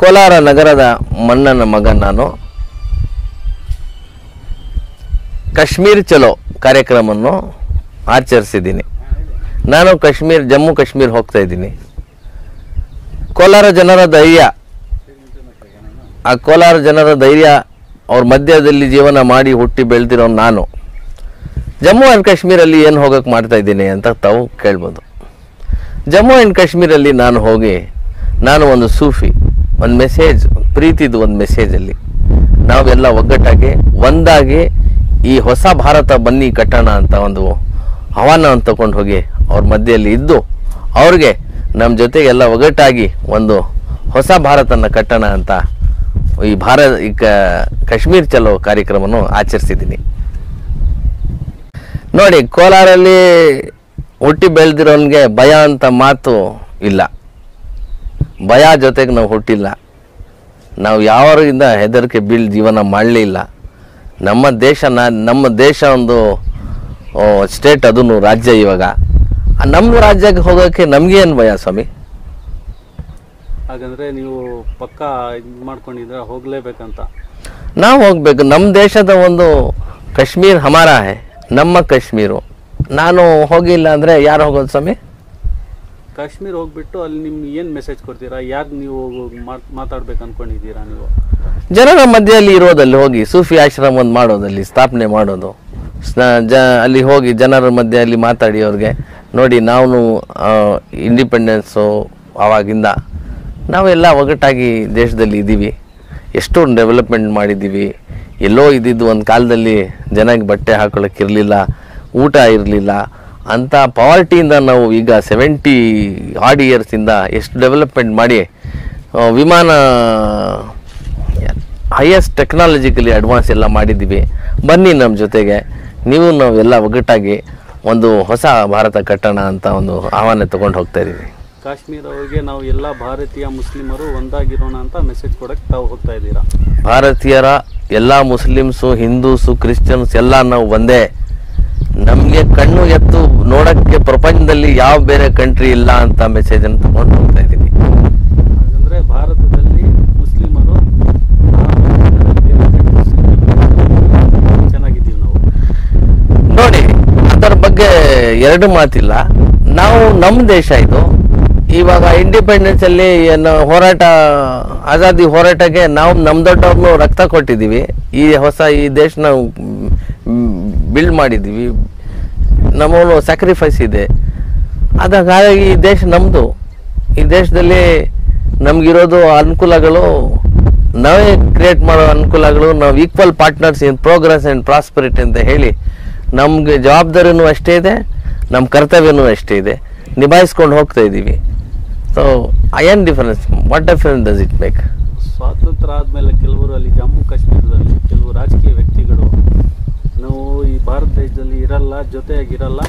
ಕೋಲಾರ ನಗರದ ಮಣ್ಣನ ಮಗ ನಾನು. ಕಾಶ್ಮೀರ್ ಚಲೋ ಕಾರ್ಯಕ್ರಮವನ್ನು ಆಚರಿಸಿದ್ದೀನಿ. ನಾನು ಕಾಶ್ಮೀರ್, ಜಮ್ಮು ಕಾಶ್ಮೀರ್ ಹೋಗ್ತಾ ಇದ್ದೀನಿ. ಕೋಲಾರ ಜನರ ಧೈರ್ಯ. ಆ ಕೋಲಾರ ಜನರ ಧೈರ್ಯ ಅವ್ರ ಮಧ್ಯದಲ್ಲಿ ಜೀವನ ಮಾಡಿ ಹುಟ್ಟಿ ಬೆಳೆದಿರೋ ನಾನು. ಜಮ್ಮು ಆ್ಯಂಡ್ ಕಾಶ್ಮೀರಲ್ಲಿ ಏನು ಹೋಗೋಕ್ಕೆ ಮಾಡ್ತಾ ಇದ್ದೀನಿ ಅಂತ ತಾವು ಕೇಳ್ಬೋದು. ಜಮ್ಮು ಆ್ಯಂಡ್ ಕಾಶ್ಮೀರಲ್ಲಿ ನಾನು ಹೋಗಿ, ನಾನು ಒಂದು ಸೂಫಿ. ಒಂದು ಮೆಸೇಜ್ ಪ್ರೀತಿದು ಒಂದು ಮೆಸೇಜಲ್ಲಿ ನಾವೆಲ್ಲ ಒಗ್ಗಟ್ಟಾಗಿ, ಒಂದಾಗಿ ಈ ಹೊಸ ಭಾರತ ಬನ್ನಿ ಕಟ್ಟೋಣ ಅಂತ ಒಂದು ಆಹ್ವಾನವನ್ನು ತಗೊಂಡು ಹೋಗಿ ಅವ್ರ ಮಧ್ಯೆಯಲ್ಲಿ ಇದ್ದು, ಅವ್ರಿಗೆ ನಮ್ಮ ಜೊತೆಗೆಲ್ಲ ಒಗ್ಗಟ್ಟಾಗಿ ಒಂದು ಹೊಸ ಭಾರತನ ಕಟ್ಟೋಣ ಅಂತ ಈ ಭಾರತ, ಈ ಕಾಶ್ಮೀರ್ ಚಲೋ ಕಾರ್ಯಕ್ರಮವನ್ನು ಆಚರಿಸಿದ್ದೀನಿ. ನೋಡಿ, ಕೋಲಾರಲ್ಲಿ ಹುಟ್ಟಿ ಬೆಳೆದಿರೋನ್ಗೆ ಭಯ ಅಂತ ಮಾತು ಇಲ್ಲ. ಭಯ ಜೊತೆಗೆ ನಾವು ಹುಟ್ಟಿಲ್ಲ. ನಾವು ಯಾವರಿಂದ ಹೆದರಿಕೆ ಬೀಳ್ ಜೀವನ ಮಾಡಲಿಲ್ಲ ನಮ್ಮ ದೇಶ ನಮ್ಮ ದೇಶ ಒಂದು ಸ್ಟೇಟ್ ಅದನ್ನು ರಾಜ್ಯ ಇವಾಗ. ನಮ್ಮ ರಾಜ್ಯಕ್ಕೆ ಹೋಗೋಕ್ಕೆ ನಮಗೇನು ಭಯ ಸ್ವಾಮಿ? ಹಾಗಂದ್ರೆ ನೀವು ಪಕ್ಕ ಇದು ಮಾಡ್ಕೊಂಡಿದ್ರೆ ಹೋಗಲೇಬೇಕಂತ. ನಾವು ಹೋಗಬೇಕು. ನಮ್ಮ ದೇಶದ ಒಂದು ಕಾಶ್ಮೀರ್ ಹಮಾರ ಹೇ. ನಮ್ಮ ಕಾಶ್ಮೀರು. ನಾನು ಹೋಗಿಲ್ಲ ಅಂದರೆ ಯಾರು ಹೋಗೋದು ಸ್ವಾಮಿ? ಕಾಶ್ಮೀರ್ ಹೋಗ್ಬಿಟ್ಟು ಅಲ್ಲಿ ನಿಮ್ಗೆ ಏನು ಮೆಸೇಜ್ ಕೊಡ್ತೀರಾ? ಯಾರು ನೀವು ಮಾತ್- ಮಾತಾಡ್ಬೇಕು ಅನ್ಕೊಂಡಿದ್ದೀರಾ ನೀವು? ಜನರ ಮಧ್ಯೆಯಲ್ಲಿ ಇರೋದಲ್ಲಿ ಹೋಗಿ ಸೂಫಿ ಆಶ್ರಮ ಒಂದು ಮಾಡೋದಲ್ಲಿ, ಸ್ಥಾಪನೆ ಮಾಡೋದು. ಜ ಅಲ್ಲಿ ಹೋಗಿ ಜನರ ಮಧ್ಯೆಯಲ್ಲಿ ಮಾತಾಡಿ ಅವ್ರಿಗೆ, ನೋಡಿ ನಾವು ಇಂಡಿಪೆಂಡೆನ್ಸು ಆವಾಗಿಂದ ನಾವೆಲ್ಲ ಒಗ್ಗಟ್ಟಾಗಿ ದೇಶದಲ್ಲಿ ಇದ್ದೀವಿ. ಎಷ್ಟೊಂದು ಡೆವಲಪ್ಮೆಂಟ್ ಮಾಡಿದ್ದೀವಿ. ಎಲ್ಲೋ ಇದ್ದಿದ್ದು ಒಂದು ಕಾಲದಲ್ಲಿ ಜನಕ್ಕೆ ಬಟ್ಟೆ ಹಾಕೊಳ್ಳೋಕ್ಕಿರಲಿಲ್ಲ ಊಟ ಇರಲಿಲ್ಲ. ಅಂಥ ಪಾವರ್ಟಿಯಿಂದ ನಾವು ಈಗ ಸೆವೆಂಟಿ ಆಡ್ ಇಯರ್ಸಿಂದ ಎಷ್ಟು ಡೆವಲಪ್ಮೆಂಟ್ ಮಾಡಿ ವಿಮಾನ ಹೈಯೆಸ್ಟ್ ಟೆಕ್ನಾಲಜಿಕಲಿ ಅಡ್ವಾನ್ಸ್ ಎಲ್ಲ ಮಾಡಿದ್ದೀವಿ. ಬನ್ನಿ ನಮ್ಮ ಜೊತೆಗೆ. ನೀವು ನಾವೆಲ್ಲ ಒಗ್ಗಟ್ಟಾಗಿ ಒಂದು ಹೊಸ ಭಾರತ ಕಟ್ಟೋಣ ಅಂತ ಒಂದು ಆಹ್ವಾನ ತಗೊಂಡು ಹೋಗ್ತಾ ಇದ್ದೀವಿ. ಕಾಶ್ಮೀರವ್ರಿಗೆ ನಾವು ಎಲ್ಲ ಭಾರತೀಯ ಮುಸ್ಲಿಮರು ಒಂದಾಗಿರೋಣ ಅಂತ ಮೆಸೇಜ್ ಕೊಡಕ್ಕೆ ತಾವು ಹೋಗ್ತಾ ಇದ್ದೀರಾ? ಭಾರತೀಯರ ಎಲ್ಲ ಮುಸ್ಲಿಮ್ಸು ಹಿಂದೂಸು ಕ್ರಿಶ್ಚಿಯನ್ಸ್ ಎಲ್ಲ ನಾವು ಒಂದೇ. ನಮಗೆ ಕಣ್ಣು ಎತ್ತು ನೋಡಕ್ಕೆ ಪ್ರಪಂಚದಲ್ಲಿ ಯಾವ ಬೇರೆ ಕಂಟ್ರಿ ಇಲ್ಲ ಅಂತ ಮೆಸೇಜ್ ಅನ್ನು ತಗೊಂಡು ಹೋಗ್ತಾ ಇದ್ದೀನಿ. ಹಾಗಂದ್ರೆ ಭಾರತದಲ್ಲಿ ಮುಸ್ಲಿಮರು ಚೆನ್ನಾಗಿದ್ದೀವಿ ನಾವು. ನೋಡಿ ಅದರ ಬಗ್ಗೆ ಎರಡು ಮಾತಿಲ್ಲ. ನಾವು ನಮ್ಮ ದೇಶ ಇದು. ಇವಾಗ ಇಂಡಿಪೆಂಡೆನ್ಸ್ ಅಲ್ಲಿ ಏನು ಹೋರಾಟ ಆಜಾದಿ ಹೋರಾಟಕ್ಕೆ ನಾವು ನಮ್ಮ ದೊಡ್ಡವ್ರನ್ನು ರಕ್ತ ಕೊಟ್ಟಿದ್ದೀವಿ. ಈ ಹೊಸ ಈ ದೇಶನ ಬಿಲ್ಡ್ ಮಾಡಿದ್ದೀವಿ ನಮ್ಮನ್ನು ಸ್ಯಾಕ್ರಿಫೈಸ್ ಇದೆ. ಅದ ಹಾಗಾಗಿ ಈ ದೇಶ ನಮ್ಮದು ಈ ದೇಶದಲ್ಲಿ ನಮಗಿರೋದು ಅನುಕೂಲಗಳು, ನಾವೇ ಕ್ರಿಯೇಟ್ ಮಾಡೋ ಅನುಕೂಲಗಳು, ನಾವು equal partners in progress and prosperity ಅಂತ ಹೇಳಿ, ನಮಗೆ ಜವಾಬ್ದಾರಿನೂ ಅಷ್ಟೇ ಇದೆ ನಮ್ಮ ಕರ್ತವ್ಯನೂ ಅಷ್ಟೇ ಇದೆ. ನಿಭಾಯಿಸ್ಕೊಂಡು ಹೋಗ್ತಾ ಇದ್ದೀವಿ. ಸೊ ಐ ಏನು difference what difference does it make ಸ್ವಾತಂತ್ರ್ಯ ಆದಮೇಲೆ ಕೆಲವರು ಅಲ್ಲಿ ಜಮ್ಮು, ಕಾಶ್ಮೀರದಲ್ಲಿ ಕೆಲವು ರಾಜಕೀಯ ವ್ಯಕ್ತಿಗಳು ನಾವು ಈ ಭಾರತ ದೇಶದಲ್ಲಿ ಇರಲ್ಲ, ಜೊತೆಯಾಗಿರಲ್ಲ,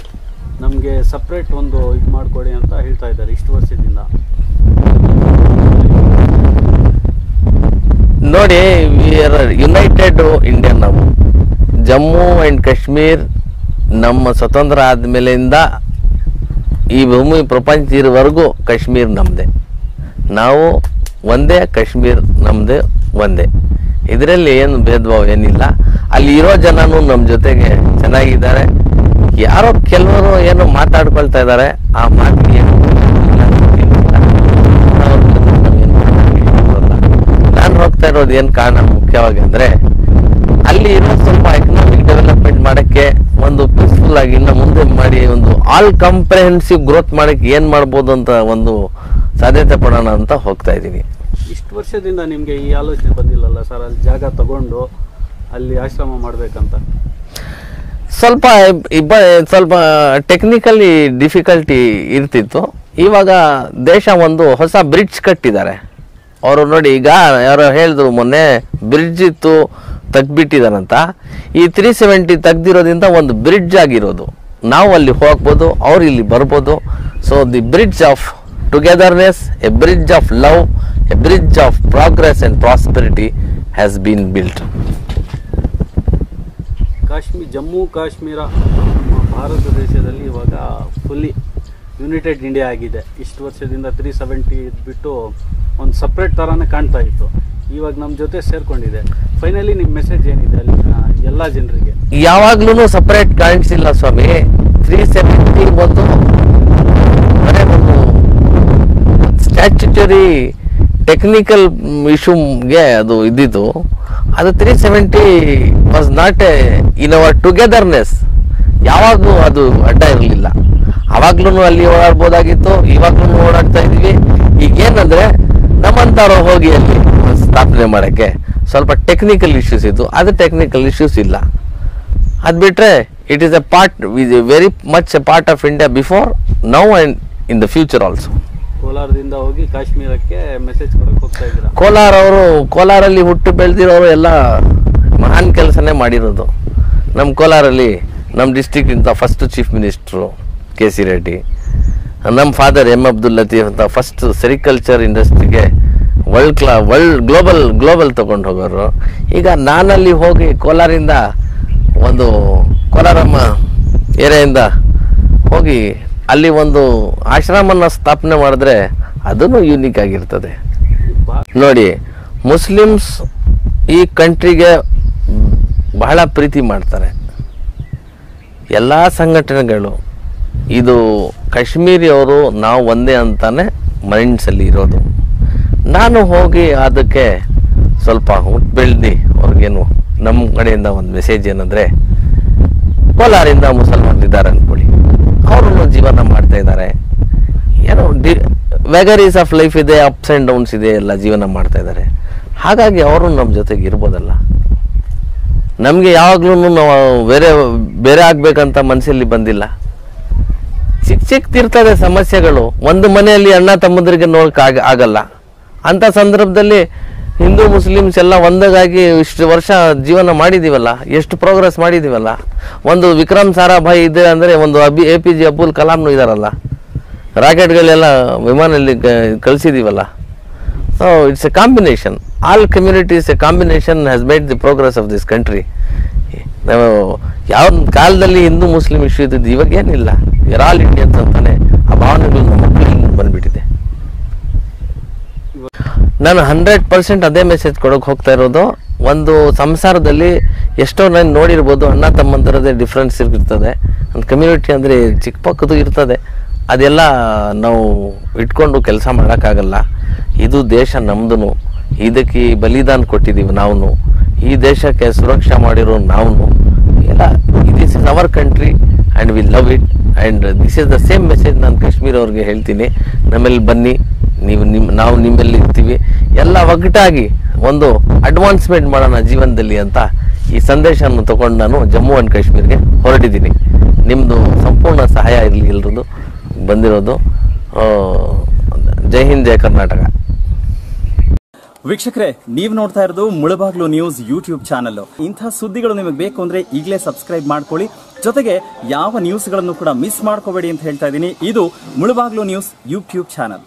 ನಮಗೆ ಸಪ್ರೇಟ್ ಒಂದು ಇದು ಮಾಡಿಕೊಡಿ ಅಂತ ಹೇಳ್ತಾ ಇದ್ದಾರೆ ಇಷ್ಟು ವರ್ಷದಿಂದ. ನೋಡಿ ವಿ ಯುನೈಟೆಡ್ ಇಂಡಿಯನ್ ನಾವು ಜಮ್ಮು ಆ್ಯಂಡ್ ಕಾಶ್ಮೀರ್ ನಮ್ಮ ಸ್ವತಂತ್ರ ಆದಮೇಲಿಂದ ಈ ಭೂಮಿ ಪ್ರಪಂಚ ಇರುವವರೆಗೂ ಕಾಶ್ಮೀರ್ ನಮ್ಮದೇ ನಾವು ಒಂದೇ ಕಾಶ್ಮೀರ್ ನಮ್ಮದೇ ಒಂದೇ. ಇದರಲ್ಲಿ ಏನು ಭೇದ ಭಾವ ಏನಿಲ್ಲ. ಅಲ್ಲಿ ಇರೋ ಜನನೂ ನಮ್ಮ ಜೊತೆಗೆ ಚೆನ್ನಾಗಿದ್ದಾರೆ. ಯಾರೋ ಕೆಲವರು ಏನೋ ಮಾತಾಡ್ಕೊಳ್ತಾ ಇದ್ದಾರೆ, ಆ ಮಾತಿಗೆ. ನಾನು ಹೋಗ್ತಾ ಇರೋದು ಏನು ಕಾರಣ ಮುಖ್ಯವಾಗಿ ಅಂದರೆ, ಅಲ್ಲಿ ಇರೋ ಸ್ವಲ್ಪ ಎಕನಾಮಿಕ್ ಡೆವಲಪ್ಮೆಂಟ್ ಮಾಡಕ್ಕೆ ಒಂದು ಪೀಸ್ಫುಲ್ ಆಗಿ ಇನ್ನು ಮುಂದೆ ಮಾಡಿ ಒಂದು ಆಲ್ ಕಂಪ್ರೆಹೆನ್ಸಿವ್ ಗ್ರೋತ್ ಮಾಡೋಕ್ಕೆ ಏನು ಮಾಡ್ಬೋದು ಅಂತ ಒಂದು ಸಾಧ್ಯತೆ ಪಡೋಣ ಅಂತ ಹೋಗ್ತಾ ಇದ್ದೀನಿ. ಇಷ್ಟು ವರ್ಷದಿಂದ ನಿಮಗೆ ಈ ಆಲೋಚನೆ ಬಂದಿಲ್ಲಲ್ಲ ಸರ್? ಅಲ್ಲಿ ಜಾಗ ತಗೊಂಡು ಅಲ್ಲಿ ಆಶ್ರಮ ಮಾಡಬೇಕಂತ? ಸ್ವಲ್ಪ ಇಬ್ಬ ಸ್ವಲ್ಪ ಟೆಕ್ನಿಕಲಿ ಡಿಫಿಕಲ್ಟಿ ಇರ್ತಿತ್ತು. ಇವಾಗ ದೇಶ ಒಂದು ಹೊಸ ಬ್ರಿಡ್ಜ್ ಕಟ್ಟಿದ್ದಾರೆ. ಅವರು ನೋಡಿ, ಈಗ ಯಾರೋ ಹೇಳಿದ್ರು, ಮೊನ್ನೆ ಬ್ರಿಡ್ಜ್ ಇತ್ತು ತೆಗ್ದ್ಬಿಟ್ಟಿದಾರಂತ ಈ ತ್ರೀ ಸೆವೆಂಟಿ ತೆಗ್ದಿರೋದ್ರಿಂದ ಒಂದು ಬ್ರಿಡ್ಜ್ ಆಗಿರೋದು. ನಾವು ಅಲ್ಲಿ ಹೋಗ್ಬೋದು, ಅವ್ರು ಇಲ್ಲಿ ಬರ್ಬೋದು. So the bridge of togetherness a bridge of love a bridge of progress and prosperity has been built Kashmir, Jammu Kashmir, Bharat ದೇಶದಲ್ಲಿ ಇವಾಗ ಫುಲ್ಲಿ ಯುನೈಟೆಡ್ ಇಂಡಿಯಾ ಆಗಿದೆ. ಇಷ್ಟು ವರ್ಷದಿಂದ ತ್ರೀ ಸೆವೆಂಟಿ ಬಿಟ್ಟು ಒಂದು ಸಪ್ರೇಟ್ ಥರನೇ ಕಾಣ್ತಾ ಇತ್ತು. ಇವಾಗ ನಮ್ಮ ಜೊತೆ ಸೇರ್ಕೊಂಡಿದೆ. ಫೈನಲಿ ನಿಮ್ಮ ಮೆಸೇಜ್ ಏನಿದೆ ಅಲ್ಲಿ ಎಲ್ಲ ಜನರಿಗೆ? ಯಾವಾಗ್ಲೂ ಸಪ್ರೇಟ್ ಕಾಣಿಸಿಲ್ಲ ಸ್ವಾಮಿ. ತ್ರೀ ಸೆವೆಂಟಿ ಒಂದು ಬರೇ ಒಂದು ಸ್ಟ್ಯಾಚ್ಯುಟರಿ ಟೆಕ್ನಿಕಲ್ ಇಶ್ಯೂಗೆ ಅದು ಇದ್ದಿದ್ದು. ಅದು three seventy was not a in our togetherness ಯಾವಾಗಲೂ ಅದು ಅಡ್ಡ ಇರಲಿಲ್ಲ. ಅವಾಗ್ಲೂ ಅಲ್ಲಿ ಓಡಾಡ್ಬೋದಾಗಿತ್ತು ಇವಾಗ್ಲೂ ಓಡಾಡ್ತಾ ಇದೀವಿ. ಈಗ ಏನಂದ್ರೆ ನಮ್ಮಂತವ್ರು ಹೋಗಿ ಅಲ್ಲಿ ಸ್ಥಾಪನೆ ಮಾಡಕ್ಕೆ ಸ್ವಲ್ಪ ಟೆಕ್ನಿಕಲ್ ಇಶ್ಯೂಸ್ ಇತ್ತು ಅದು ಟೆಕ್ನಿಕಲ್ ಇಶ್ಯೂಸ್ ಇಲ್ಲ. ಅದು ಬಿಟ್ಟರೆ it is a part very much a part of India before now and in the future also ಕೋಲಾರದಿಂದ ಹೋಗಿ ಕಾಶ್ಮೀರಕ್ಕೆ ಮೆಸೇಜ್ ಕೊಡಕ್ಕೆ ಹೋಗ್ತಾ ಇದ್ದೀರಾ? ಕೋಲಾರ ಅವರು, ಕೋಲಾರಲ್ಲಿ ಹುಟ್ಟು ಬೆಳೆದಿರೋರು ಎಲ್ಲ ಮಹಾನ್ ಕೆಲಸನೇ ಮಾಡಿರೋದು. ನಮ್ಮ ಕೋಲಾರಲ್ಲಿ ನಮ್ಮ ಡಿಸ್ಟಿಕ್ಕಿಂತ first chief minister K C Reddy ನಮ್ಮ ಫಾದರ್ ಎಂ ಅಬ್ದುಲ್ ಲತೀಫ್ ಅಂತ ಫಸ್ಟ್ ಸೆರಿಕಲ್ಚರ್ ಇಂಡಸ್ಟ್ರಿಗೆ ವರ್ಲ್ಡ್ ಕ್ಲಾ ವರ್ಲ್ಡ್ ಗ್ಲೋಬಲ್ ಗ್ಲೋಬಲ್ ತೊಗೊಂಡು ಹೋಗೋರು. ಈಗ ನಾನಲ್ಲಿ ಹೋಗಿ ಕೋಲಾರಿಂದ ಒಂದು ಕೋಲಾರಮ್ಮ ಏರಿಯಾಯಿಂದ ಹೋಗಿ ಅಲ್ಲಿ ಒಂದು ಆಶ್ರಮನ ಸ್ಥಾಪನೆ ಮಾಡಿದ್ರೆ ಅದನ್ನು ಯೂನಿಕ್ ಆಗಿರ್ತದೆ. ನೋಡಿ, ಮುಸ್ಲಿಮ್ಸ್ ಈ ಕಂಟ್ರಿಗೆ ಬಹಳ ಪ್ರೀತಿ ಮಾಡ್ತಾರೆ. ಎಲ್ಲ ಸಂಘಟನೆಗಳು, ಇದು ಕಾಶ್ಮೀರಿಯವರು ನಾವು ಒಂದೇ ಅಂತಾನೆ ಮೈಂಡ್ಸಲ್ಲಿ ಇರೋದು. ನಾನು ಹೋಗಿ ಅದಕ್ಕೆ ಸ್ವಲ್ಪ ಹುಟ್ಟು ಬೆಳೆದು ಅವ್ರಿಗೇನು ನಮ್ಮ ಕಡೆಯಿಂದ ಒಂದು ಮೆಸೇಜ್ ಏನಂದರೆ, ಕೋಲಾರಿಂದ ಮುಸಲ್ಮಾನ್ ಅಂದ್ಕೊಳ್ಳಿ ಅವರು ಜೀವನ ಮಾಡ್ತಾ ಇದ್ದಾರೆ. ಏನೋ ಡಿ ವೆಗರೀಸ್ ಆಫ್ ಲೈಫ್ ಇದೆ ಅಪ್ಸ್ ಆ್ಯಂಡ್ ಡೌನ್ಸ್ ಇದೆ, ಎಲ್ಲ ಜೀವನ ಮಾಡ್ತಾ ಇದ್ದಾರೆ. ಹಾಗಾಗಿ ಅವರು ನಮ್ಮ ಜೊತೆಗೆ ಇರ್ಬೋದಲ್ಲ. ನಮಗೆ ಯಾವಾಗ್ಲೂ ನಾವು ಬೇರೆ ಬೇರೆ ಆಗಬೇಕಂತ ಮನಸ್ಸಲ್ಲಿ ಬಂದಿಲ್ಲ. ಚಿಕ್ಕ ಚಿಕ್ಕದಿರ್ತದೆ ಸಮಸ್ಯೆಗಳು. ಒಂದು ಮನೆಯಲ್ಲಿ ಅಣ್ಣ ತಮ್ಮಂದರಿಗೆ ನೋಡೋಕ್ಕಾಗ ಆಗ, ಆಗಲ್ಲ. ಅಂಥ ಸಂದರ್ಭದಲ್ಲಿ ಹಿಂದೂ ಮುಸ್ಲಿಮ್ಸ್ ಎಲ್ಲ ಒಂದಾಗಿ ಇಷ್ಟು ವರ್ಷ ಜೀವನ ಮಾಡಿದೀವಲ್ಲ, ಎಷ್ಟು ಪ್ರೋಗ್ರೆಸ್ ಮಾಡಿದೀವಲ್ಲ. ಒಂದು ವಿಕ್ರಮ್ ಸಾರಾಭಾಯಿ ಇದೆ ಅಂದರೆ ಒಂದು ಅಬಿ ಎ ಪಿ ಜೆ ಅಬ್ದುಲ್ ಕಲಾಂನು ಇದಾರಲ್ಲ. ರಾಕೆಟ್ಗಳೆಲ್ಲ ವಿಮಾನಲ್ಲಿ ಕಳಿಸಿದೀವಲ್ಲ. So it's a combination all communities a combination has made the progress of this country ನಾವು ಯಾವ ಕಾಲದಲ್ಲಿ ಹಿಂದೂ ಮುಸ್ಲಿಂ ಇಶ್ಯೂ ಇದ್ದಿದ್ದು ಇವಾಗ ಏನಿಲ್ಲ. ಆಲ್ ಇಂಡಿಯನ್ಸ್ ಅಂತಾನೆ ಆ ಭಾವನೆಗಳು ನಮ್ಮ ಮಕ್ಕಳಿಗೆ ಬಂದ್ಬಿಟ್ಟಿದೆ ನಾನು ಹಂಡ್ರೆಡ್ ಪರ್ಸೆಂಟ್ ಅದೇ ಮೆಸೇಜ್ ಕೊಡೋಕೆ ಹೋಗ್ತಾ ಇರೋದು. ಒಂದು ಸಂಸಾರದಲ್ಲಿ ಎಷ್ಟೋ ನಾನು ನೋಡಿರ್ಬೋದು ಅಣ್ಣ ತಮ್ಮಂತರದೇ ಡಿಫ್ರೆನ್ಸ್ ಇರ್ತದೆ. ಒಂದು ಕಮ್ಯುನಿಟಿ ಅಂದರೆ ಚಿಕ್ಕ ಪಕ್ಕದ್ದು ಇರ್ತದೆ. ಅದೆಲ್ಲ ನಾವು ಇಟ್ಕೊಂಡು ಕೆಲಸ ಮಾಡೋಕ್ಕಾಗಲ್ಲ. ಇದು ದೇಶ ನಮ್ದು ಇದಕ್ಕೆ ಬಲಿದಾನ ಕೊಟ್ಟಿದ್ದೀವಿ ನಾವು ಈ ದೇಶಕ್ಕೆ ಸುರಕ್ಷಾ ಮಾಡಿರೋ ನಾವು ಎಲ್ಲ this is our country and we love it and this is the same message ನಾನು ಕಾಶ್ಮೀರ್ ಅವ್ರಿಗೆ ಹೇಳ್ತೀನಿ. ನಮ್ಮಲ್ಲಿ ಬನ್ನಿ. ನೀವು ನಿಮ್ಮ ನಾವು ನಿಮ್ಮಲ್ಲಿ ಇರ್ತೀವಿ. ಎಲ್ಲ ಒಗ್ಗಟ್ಟಾಗಿ ಒಂದು ಅಡ್ವಾನ್ಸ್ಮೆಂಟ್ ಮಾಡೋಣ ಜೀವನದಲ್ಲಿ ಅಂತ ಈ ಸಂದೇಶವನ್ನು ತಗೊಂಡು ನಾನು ಜಮ್ಮು ಆ್ಯಂಡ್ ಕಾಶ್ಮೀರ್ಗೆ ಹೊರಟಿದ್ದೀನಿ. ನಿಮ್ಮದು ಸಂಪೂರ್ಣ ಸಹಾಯ ಇರಲಿ ಎಲ್ರದ್ದು. ಬಂದಿರೋದು ಜೈ ಹಿಂದ್, ಜೈ ಕರ್ನಾಟಕ. ವೀಕ್ಷಕರೇ, ನೀವು ನೋಡ್ತಾ ಇರೋದು ಮುಳಬಾಗ್ಲು ನ್ಯೂಸ್ ಯೂಟ್ಯೂಬ್ ಚಾನಲ್ ಇಂಥ ಸುದ್ದಿಗಳು ನಿಮಗೆ ಬೇಕು ಅಂದ್ರೆ ಈಗಲೇ ಸಬ್ಸ್ಕ್ರೈಬ್ ಮಾಡ್ಕೊಳ್ಳಿ. ಜೊತೆಗೆ ಯಾವ ನ್ಯೂಸ್ಗಳನ್ನು ಕೂಡ ಮಿಸ್ ಮಾಡ್ಕೋಬೇಡಿ ಅಂತ ಹೇಳ್ತಾ ಇದ್ದೀನಿ. ಇದು ಮುಳಬಾಗ್ಲು ನ್ಯೂಸ್ ಯೂಟ್ಯೂಬ್ ಚಾನಲ್.